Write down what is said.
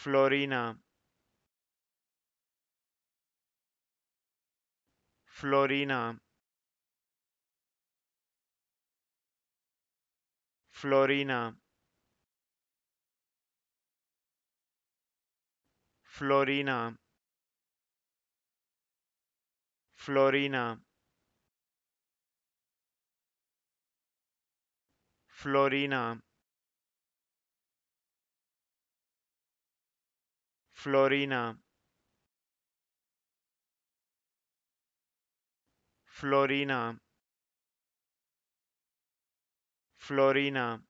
Florina, Florina, Florina, Florina, Florina, Florina, Florina, Florina, Florina,